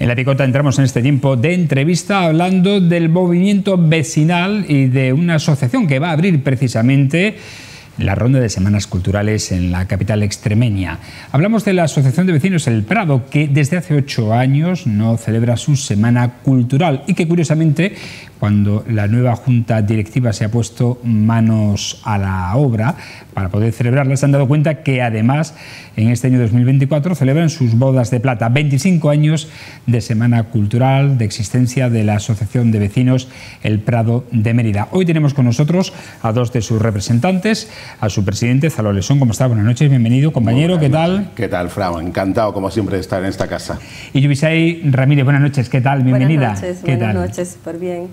En la picota entramos en este tiempo de entrevista hablando del movimiento vecinal y de una asociación que va a abrir precisamente la ronda de semanas culturales en la capital extremeña. Hablamos de la Asociación de Vecinos El Prado, que desde hace ocho años no celebra su semana cultural y que curiosamente cuando la nueva junta directiva se ha puesto manos a la obra para poder celebrarla, se han dado cuenta que además en este año 2024 celebran sus bodas de plata, 25 años de Semana Cultural, de existencia de la Asociación de Vecinos El Prado de Mérida. Hoy tenemos con nosotros a dos de sus representantes, a su presidente, Zalo Lesón. ¿Cómo está? Buenas noches, bienvenido, compañero, ¿qué tal? ¿Qué tal, Frau? Encantado, como siempre, de estar en esta casa. Y Yubisay Ramírez, buenas noches, ¿qué tal? Bienvenida. Buenas noches, ¿Qué buenas tal? noches, súper bien.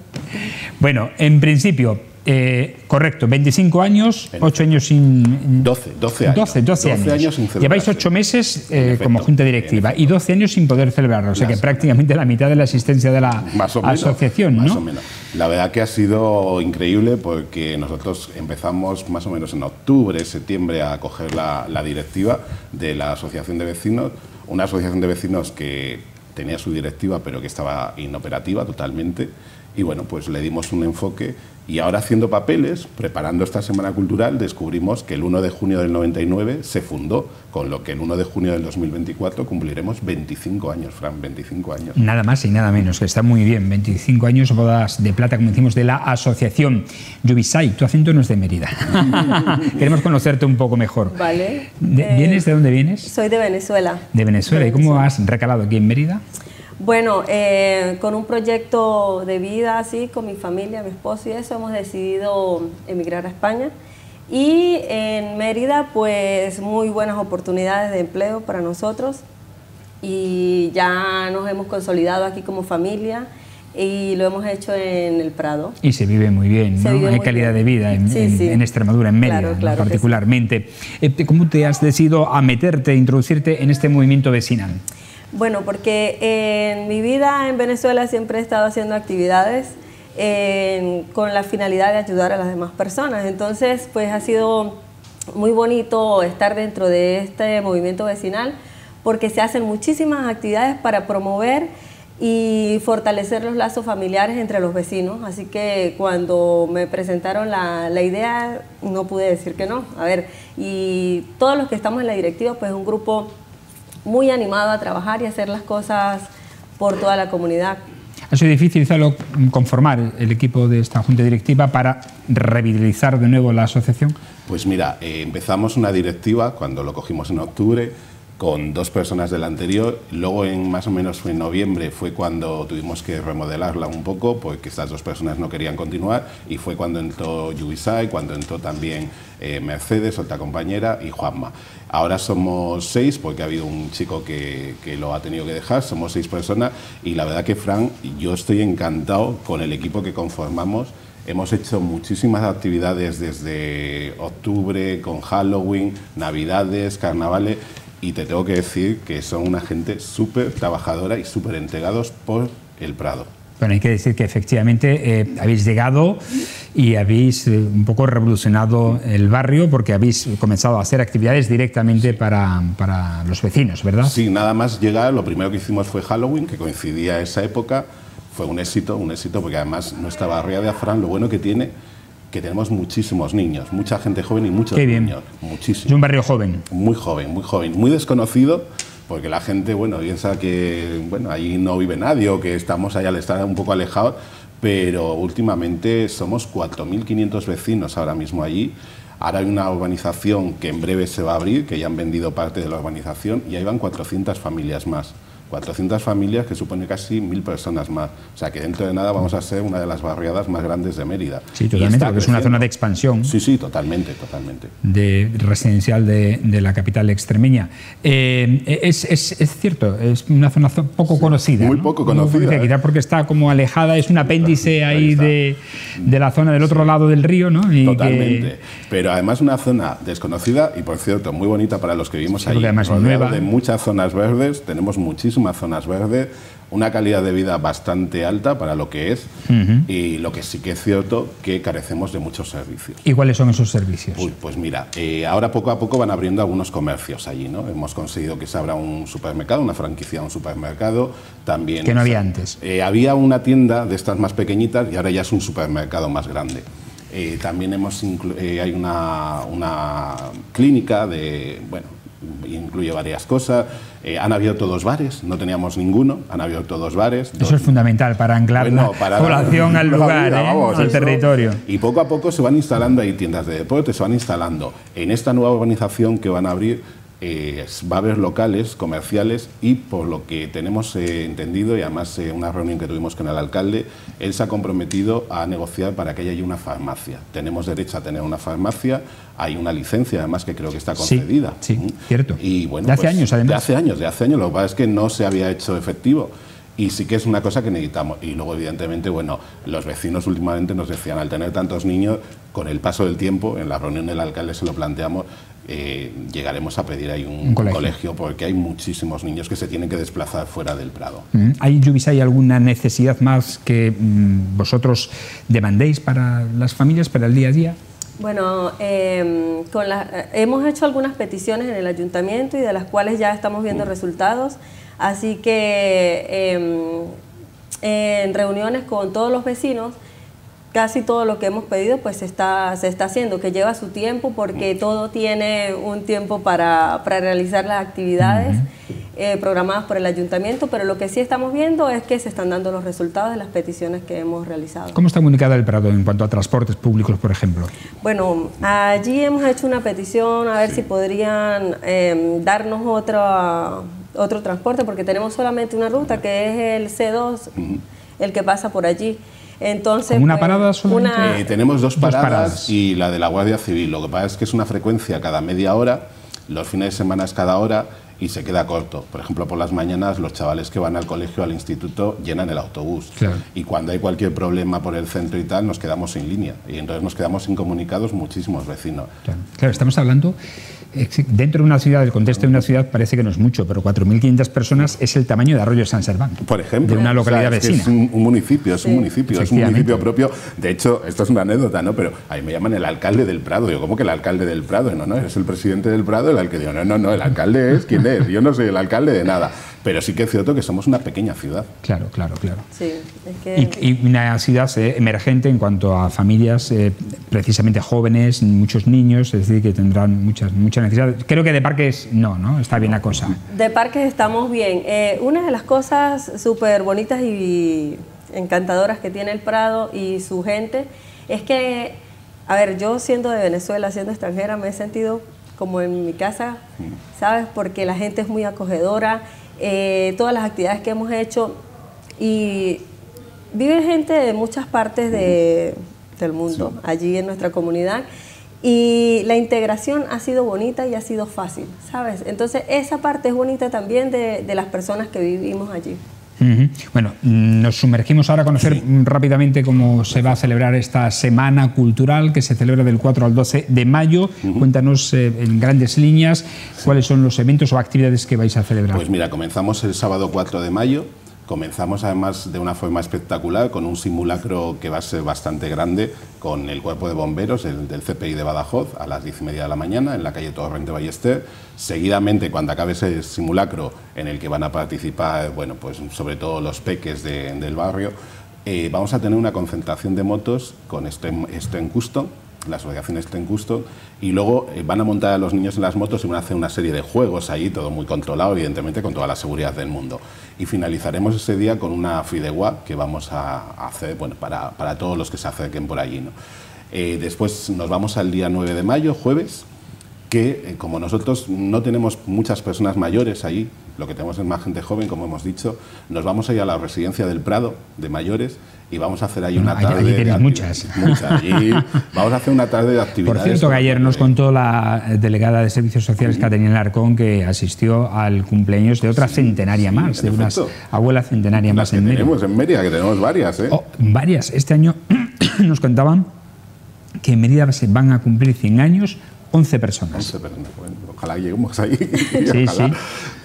Bueno, en principio, eh, correcto, 25 años, 8 años sin... 12, 12 años. 12, 12 años. 12 años sin. Lleváis 8 meses eh, efecto, como junta directiva y 12 años sin poder celebrarlo, o sea que prácticamente la mitad de la existencia de la Más o menos. asociación, más ¿no? o menos. La verdad que ha sido increíble porque nosotros empezamos más o menos en octubre, septiembre a coger la, la directiva de la asociación de vecinos, una asociación de vecinos que tenía su directiva pero que estaba inoperativa totalmente y bueno, pues le dimos un enfoque y ahora haciendo papeles, preparando esta Semana Cultural, descubrimos que el 1 de junio del 99 se fundó, con lo que el 1 de junio del 2024 cumpliremos 25 años, Fran, 25 años. Nada más y nada menos, que está muy bien. 25 años, bodas de plata, como decimos, de la asociación. Yubisay, tu acento no es de Mérida. Queremos conocerte un poco mejor. Vale. De- Eh, ¿Vienes de dónde vienes? Soy de Venezuela. De Venezuela. ¿Y cómo has recalado aquí en Mérida? Bueno, eh, con un proyecto de vida así, con mi familia, mi esposo y eso, hemos decidido emigrar a España. Y en Mérida, pues muy buenas oportunidades de empleo para nosotros. Y ya nos hemos consolidado aquí como familia y lo hemos hecho en el Prado. Y se vive muy bien, ¿no? vive Hay muy calidad bien. de vida en, Sí, en- sí. en Extremadura, en Mérida, Claro, ¿no? claro que sí. particularmente. Eh, ¿Cómo te has decidido a meterte, introducirte en este movimiento vecinal? Bueno, porque en mi vida en Venezuela siempre he estado haciendo actividades con la finalidad de ayudar a las demás personas. Entonces, pues ha sido muy bonito estar dentro de este movimiento vecinal porque se hacen muchísimas actividades para promover y fortalecer los lazos familiares entre los vecinos. Así que cuando me presentaron la, la idea, no pude decir que no. A ver, y todos los que estamos en la directiva, pues es un grupo muy animado a trabajar y hacer las cosas por toda la comunidad. Ha sido difícil, Zalo, conformar el equipo de esta junta directiva para revitalizar de nuevo la asociación. Pues mira, eh, empezamos una directiva cuando lo cogimos en octubre con dos personas del anterior. Luego, en más o menos en noviembre, fue cuando tuvimos que remodelarla un poco porque estas dos personas no querían continuar. Y fue cuando entró Yubisai, cuando entró también eh, Mercedes, otra compañera, y Juanma. Ahora somos seis porque ha habido un chico que, que lo ha tenido que dejar. Somos seis personas y la verdad que, Fran, yo estoy encantado con el equipo que conformamos. Hemos hecho muchísimas actividades desde octubre, con Halloween, Navidades, Carnavales, y te tengo que decir que son una gente súper trabajadora y súper entregados por el Prado. Bueno, hay que decir que efectivamente eh, habéis llegado y habéis eh, un poco revolucionado el barrio porque habéis comenzado a hacer actividades directamente para, para los vecinos, ¿verdad? Sí, nada más llegar, lo primero que hicimos fue Halloween, que coincidía esa época. Fue un éxito, un éxito, porque además nuestra barriada de Afran, lo bueno que tiene, que tenemos muchísimos niños, mucha gente joven y muchos Qué bien. niños, muchísimos. Es un barrio joven. Muy joven, muy joven, muy desconocido, porque la gente, bueno, piensa que, bueno, allí no vive nadie o que estamos ahí al estar un poco alejados, pero últimamente somos 4.500 vecinos ahora mismo allí. Ahora hay una urbanización que en breve se va a abrir, que ya han vendido parte de la urbanización y ahí van 400 familias más. 400 familias que supone casi 1.000 personas más. O sea que dentro de nada vamos a ser una de las barriadas más grandes de Mérida. Sí, totalmente, porque es una zona de expansión. Sí, sí, totalmente, totalmente. de residencial de, de la capital extremeña. Eh, es, es- es cierto, es una zona zo- poco conocida. muy ¿no? poco conocida, ¿eh? Quizá porque está como alejada, es un apéndice Ahí ahí de, de la zona del otro lado del río, ¿no? Y que- Totalmente. Pero además una zona desconocida y, por cierto, muy bonita para los que vivimos Sí, ahí. además es nueva. de muchas zonas verdes, tenemos muchísimas muchísimas zonas verdes, una calidad de vida bastante alta para lo que es y lo que sí que es cierto que carecemos de muchos servicios. ¿Y cuáles son esos servicios? pues mira, eh, ahora poco a poco van abriendo algunos comercios allí, ¿no? Hemos conseguido que se abra un supermercado, una franquicia de un supermercado, también... Que no había antes. Eh, había una tienda de estas más pequeñitas y ahora ya es un supermercado más grande. Eh, también hemos hay una, una clínica de, bueno, incluye varias cosas. Eh, han abierto dos bares, no teníamos ninguno, han abierto dos bares. Eso es fundamental para anclar la población al lugar, ¿eh? al territorio. Y poco a poco se van instalando ahí tiendas de deporte, se van instalando. En esta nueva urbanización que van a abrir eh, va a haber locales comerciales y por lo que tenemos eh, entendido y además eh, una reunión que tuvimos con el alcalde, él se ha comprometido a negociar para que haya una farmacia. Tenemos derecho a tener una farmacia, hay una licencia además que creo que está concedida. Sí, sí cierto. Y bueno, de hace pues, años además. De hace años, de hace años. Lo que pasa es que no se había hecho efectivo y sí que es una cosa que necesitamos. Y luego, evidentemente, bueno, los vecinos últimamente nos decían, al tener tantos niños, con el paso del tiempo, en la reunión del alcalde se lo planteamos, eh, llegaremos a pedir ahí un, colegio. porque hay muchísimos niños que se tienen que desplazar fuera del Prado. Mm. ¿Hay, ¿Hay alguna necesidad más que mm, vosotros demandéis para las familias, para el día a día? Bueno, em, con la, hemos hecho algunas peticiones en el ayuntamiento y de las cuales ya estamos viendo mm. resultados, así que em, en reuniones con todos los vecinos casi todo lo que hemos pedido pues se está, se está haciendo, que lleva su tiempo porque todo tiene un tiempo para, para realizar las actividades eh, programadas por el ayuntamiento, pero lo que sí estamos viendo es que se están dando los resultados de las peticiones que hemos realizado. ¿Cómo está comunicada el Prado en cuanto a transportes públicos, por ejemplo? Bueno, allí hemos hecho una petición a ver si podrían em, darnos otro, otro transporte, porque tenemos solamente una ruta que es el C2, el que pasa por allí. Entonces, una pues, parada solamente? Eh, tenemos dos paradas, y la de la Guardia Civil. Lo que pasa es que es una frecuencia cada media hora, los fines de semana es cada hora y se queda corto. Por ejemplo, por las mañanas los chavales que van al colegio, al instituto, llenan el autobús. Y cuando hay cualquier problema por el centro y tal, nos quedamos sin línea. Y entonces nos quedamos incomunicados muchísimos vecinos. claro estamos hablando dentro de una ciudad, el contexto de una ciudad parece que no es mucho, pero 4.500 personas es el tamaño de Arroyo San Serván. Por ejemplo. De una localidad vecina. Es, un, municipio, es un municipio, es un municipio propio. De hecho, esto es una anécdota, ¿no? Pero ahí me llaman el alcalde del Prado. Digo, ¿cómo que el alcalde del Prado? No, no, es el presidente del Prado el alcalde. Digo, no, no, no, el alcalde es quien es. Yo no soy el alcalde de nada. Pero sí que es cierto que somos una pequeña ciudad. Claro, claro, claro. Sí, es que... y, una ciudad eh, emergente en cuanto a familias eh, precisamente jóvenes, muchos niños, es decir, que tendrán muchas, muchas necesidades. Creo que de parques no, ¿no? Está bien la cosa. De parques estamos bien. Eh, una de las cosas súper bonitas y encantadoras que tiene el Prado y su gente es que, a ver, yo siendo de Venezuela, siendo extranjera, me he sentido como en mi casa, ¿sabes? Porque la gente es muy acogedora eh, todas las actividades que hemos hecho y vive gente de muchas partes del mundo allí en nuestra comunidad y la integración ha sido bonita y ha sido fácil, ¿sabes? Entonces esa parte es bonita también de las personas que vivimos allí. Bueno, nos sumergimos ahora a conocer rápidamente cómo se va a celebrar esta semana cultural que se celebra del 4 al 12 de mayo. Cuéntanos eh, en grandes líneas cuáles son los eventos o actividades que vais a celebrar. Pues mira, comenzamos el sábado 4 de mayo Comenzamos además de una forma espectacular con un simulacro que va a ser bastante grande con el cuerpo de bomberos el, del CPI de Badajoz a las diez y media de la mañana en la calle Torrente Ballester. Seguidamente, cuando acabe ese simulacro en el que van a participar, bueno, pues sobre todo los peques del barrio, eh, vamos a tener una concentración de motos con esto en Custom la asociación está en gusto, y luego eh, van a montar a los niños en las motos y van a hacer una serie de juegos ahí, todo muy controlado, evidentemente, con toda la seguridad del mundo. Y finalizaremos ese día con una fideuá que vamos a hacer bueno, para, para todos los que se acerquen por allí. ¿no? Eh, después nos vamos al día 9 de mayo, jueves, que eh, como nosotros no tenemos muchas personas mayores ahí, lo que tenemos es más gente joven, como hemos dicho, nos vamos a ir a la residencia del Prado de mayores y vamos a hacer ahí una tarde. de muchas. muchas. Y vamos a hacer una tarde de actividades. Por cierto, que ayer nos contó la delegada de Servicios Sociales, Caterina Larcón, que asistió al cumpleaños de otra centenaria más, de una abuela centenaria más en Mérida. Tenemos en Mérida, que tenemos varias, ¿eh? Oh, varias. Este año nos contaban que en Mérida se van a cumplir 100 años 11 personas. 11 personas. Bueno, ojalá lleguemos ahí. sí, sí.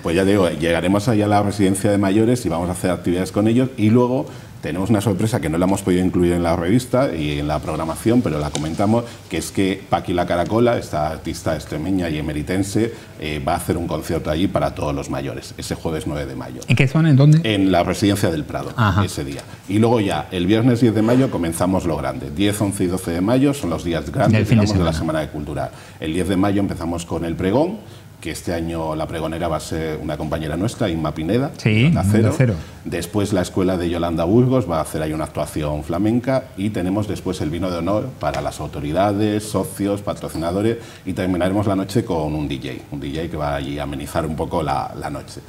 Pues ya digo, llegaremos ahí a la residencia de mayores y vamos a hacer actividades con ellos y luego tenemos una sorpresa que no la hemos podido incluir en la revista y en la programación, pero la comentamos, que es que Paqui La Caracola, esta artista extremeña y emeritense, eh, va a hacer un concierto allí para todos los mayores, ese jueves 9 de mayo. ¿En qué zona? ¿En dónde? En la residencia del Prado, ese día. Y luego ya, el viernes 10 de mayo comenzamos lo grande. 10, 11 y 12 de mayo son los días grandes, digamos, de la Semana de Cultura. El 10 de mayo empezamos con el pregón, que este año la pregonera va a ser una compañera nuestra, Inma Pineda, sí, Cero. Después la escuela de Yolanda Burgos va a hacer ahí una actuación flamenca y tenemos después el vino de honor para las autoridades, socios, patrocinadores y terminaremos la noche con un DJ, un DJ que va allí a amenizar un poco la, la noche.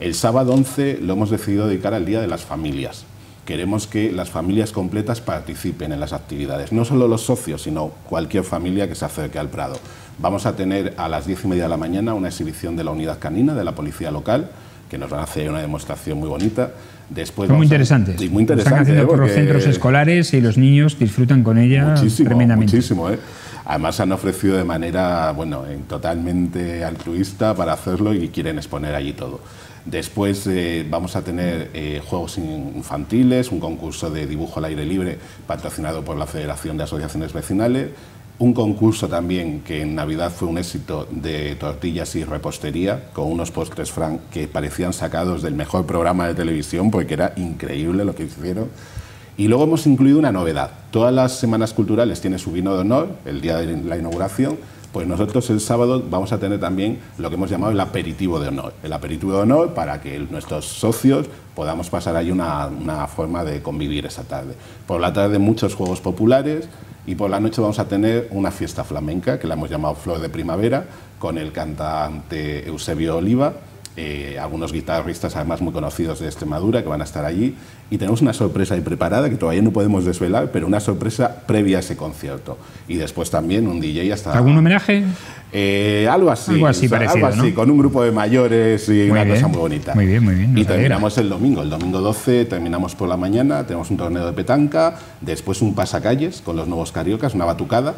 El sábado 11 lo hemos decidido dedicar al Día de las Familias. Queremos que las familias completas participen en las actividades, no solo los socios, sino cualquier familia que se acerque al Prado. Vamos a tener a las diez y media de la mañana una exhibición de la unidad canina de la policía local, que nos van a hacer una demostración muy bonita. Después muy interesantes. Muy interesante. Están haciendo por los centros escolares y los niños disfrutan con ella muchísimo, tremendamente. Muchísimo, ¿eh? Además han ofrecido de manera, bueno, totalmente altruista para hacerlo y quieren exponer allí todo. Después eh, vamos a tener eh, juegos infantiles, un concurso de dibujo al aire libre patrocinado por la Federación de Asociaciones Vecinales, un concurso también que en Navidad fue un éxito de tortillas y repostería, con unos postres Frank que parecían sacados del mejor programa de televisión, porque era increíble lo que hicieron. Y luego hemos incluido una novedad. Todas las semanas culturales tiene su vino de honor, el día de la inauguración, pues nosotros el sábado vamos a tener también lo que hemos llamado el aperitivo de honor. El aperitivo de honor para que nuestros socios podamos pasar ahí una, una forma de convivir esa tarde. Por la tarde muchos juegos populares, y por la noche vamos a tener una fiesta flamenca que la hemos llamado Flor de Primavera con el cantante Eusebio Oliva, eh, algunos guitarristas además muy conocidos de Extremadura que van a estar allí y tenemos una sorpresa ahí preparada que todavía no podemos desvelar, pero una sorpresa previa a ese concierto. Y después también un DJ hasta... ¿Algún homenaje? Eh, algo así. Algo así parecido, algo así, con un grupo de mayores y una cosa muy bonita. Muy bien, muy bien. Y terminamos el domingo. El domingo 12 terminamos por la mañana, tenemos un torneo de petanca, después un pasacalles con los nuevos cariocas, una batucada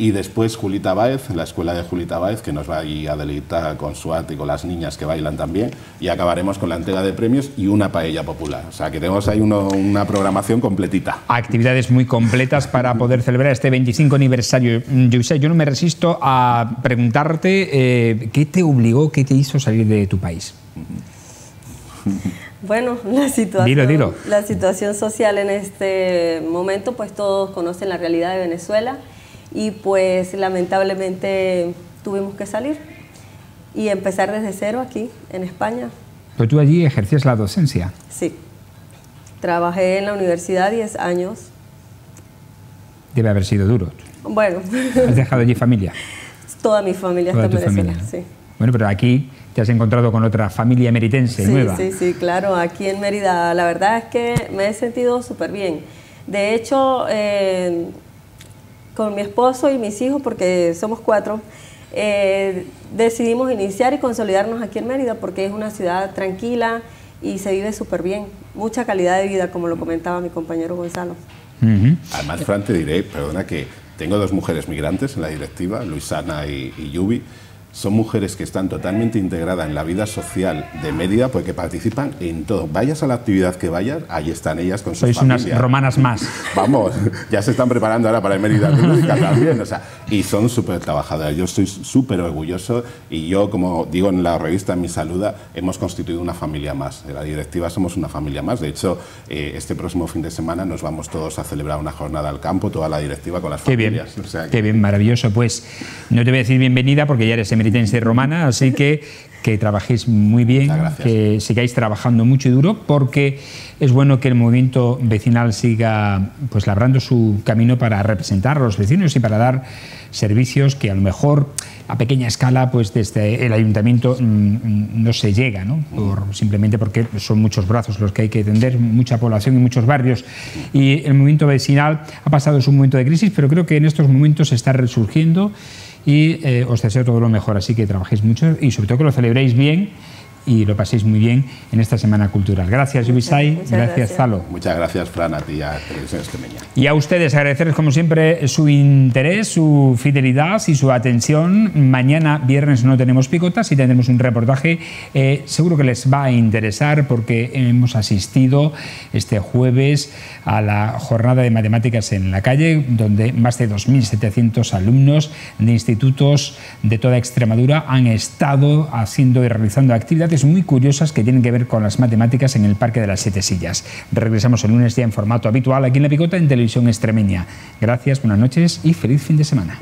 y después Julita Báez, la escuela de Julita Báez, que nos va a, a deleitar con su arte y con las niñas que bailan también. Y acabaremos con la entrega de premios y una paella popular. O sea que tenemos ahí una programación completita. Actividades muy completas para poder celebrar este 25 aniversario. Yo, yo no me resisto a preguntarte eh, qué te obligó, qué te hizo salir de tu país. Bueno, la situación, la situación social en este momento, pues todos conocen la realidad de Venezuela y pues lamentablemente tuvimos que salir y empezar desde cero aquí en España. ¿Pero tú allí ejercías la docencia? Sí. Trabajé en la universidad 10 años. Debe haber sido duro. Bueno. ¿Has dejado allí familia? Toda mi familia está en Venezuela, sí. Bueno, pero aquí te has encontrado con otra familia meritense nueva. Sí, sí, claro. Aquí en Mérida, la verdad es que me he sentido súper bien. De hecho, eh, con mi esposo y mis hijos, porque somos cuatro, eh, decidimos iniciar y consolidarnos aquí en Mérida porque es una ciudad tranquila y se vive súper bien. Mucha calidad de vida, como lo comentaba mi compañero Gonzalo. Además, Fran, te diré, perdona, que tengo dos mujeres migrantes en la directiva, Luisana y, y Yubi son mujeres que están totalmente integradas en la vida social de Mérida porque participan en todo. Vayas a la actividad que vayas, ahí están ellas con sus Sois unas romanas más. Vamos, ya se están preparando ahora para el Mérida también. O sea, y son súper trabajadoras. Yo estoy súper orgulloso y yo, como digo en la revista Mi Saluda, hemos constituido una familia más. En la directiva somos una familia más. De hecho, eh, este próximo fin de semana nos vamos todos a celebrar una jornada al campo, toda la directiva con las familias. Qué bien, Qué bien maravilloso. Pues no te voy a decir bienvenida porque ya eres emeritense romana, así que que trabajéis muy bien, que sigáis trabajando mucho y duro, porque es bueno que el movimiento vecinal siga pues labrando su camino para representar a los vecinos y para dar servicios que a lo mejor a pequeña escala pues desde el ayuntamiento mm, mm, no se llega, ¿no? Por, simplemente porque son muchos brazos los que hay que atender, mucha población y muchos barrios. Y el movimiento vecinal ha pasado su momento de crisis, pero creo que en estos momentos se está resurgiendo y eh, os deseo todo lo mejor. Así que trabajéis mucho y sobre todo que lo celebréis bien y lo paséis muy bien en esta Semana Cultural. Gracias, Yubisai. Gracias, gracias, Zalo. Muchas gracias, Fran, a ti y a Televisión Extremeña. Y a ustedes agradecerles como siempre su interés, su fidelidad y su atención. Mañana viernes no tenemos picotas y tendremos un reportaje. Eh, seguro que les va a interesar porque hemos asistido este jueves a la jornada de matemáticas en la calle, donde más de 2.700 alumnos de institutos de toda Extremadura han estado haciendo y realizando muy curiosas que tienen que ver con las matemáticas en el Parque de las Siete Sillas. Regresamos el lunes ya en formato habitual aquí en La Picota en Televisión Extremeña. Gracias, buenas noches y feliz fin de semana.